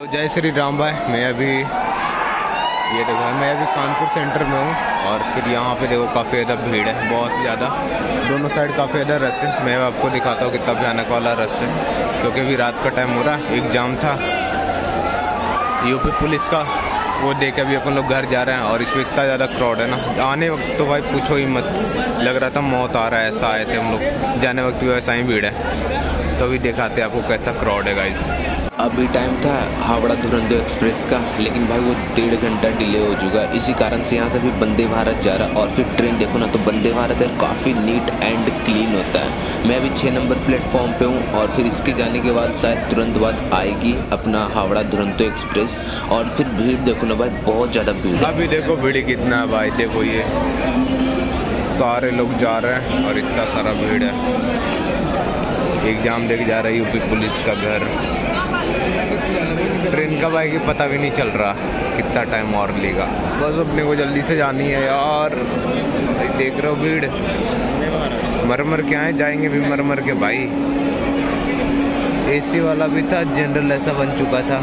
तो जय श्री राम भाई, मैं अभी ये देखो, मैं अभी कानपुर सेंटर में हूँ और फिर यहाँ पे देखो काफ़ी ज़्यादा भीड़ है, बहुत ज़्यादा। दोनों साइड काफ़ी ज़्यादा रश है। मैं आपको दिखाता हूँ कितना भयानक वाला रश है, क्योंकि अभी रात का टाइम हो रहा है एग्ज़ाम था। यूपी पुलिस का, वो देख के अभी अपन लोग घर जा रहे हैं और इसमें इतना ज़्यादा क्राउड है ना। आने वक्त तो भाई पूछो ही मत, लग रहा था मौत आ रहा है, ऐसा आए थे हम लोग। जाने वक्त भी वैसा ही भीड़ है। तो अभी दिखाते आपको कैसा क्राउड है गाइस अभी टाइम था हावड़ा दुरंतो एक्सप्रेस का, लेकिन भाई वो डेढ़ घंटा डिले हो चुका। है इसी कारण से यहाँ से भी वंदे भारत जा रहा और फिर ट्रेन देखो ना तो वंदे भारत है काफ़ी नीट एंड क्लीन होता है। मैं अभी छः नंबर प्लेटफॉर्म पे हूँ और फिर इसके जाने के बाद शायद तुरंत बाद आएगी अपना हावड़ा दुरंतो एक्सप्रेस और फिर भीड़ देखो ना भाई, बहुत ज़्यादा भीड़ अभी देखो भीड़ कितना है भाई, देखो ये। सारे लोग जा रहे हैं और इतना सारा भीड़ है। एग्ज़ाम देके जा रहा है यूपी पुलिस का घर। ट्रेन कब आएगी पता भी नहीं चल रहा, कितना टाइम और लेगा। बस अपने को जल्दी से जानी है यार। देख रहे हो भीड़? मर मर के आए, जाएँगे भी मर मर के भाई। एसी वाला भी था जनरल ऐसा बन चुका था।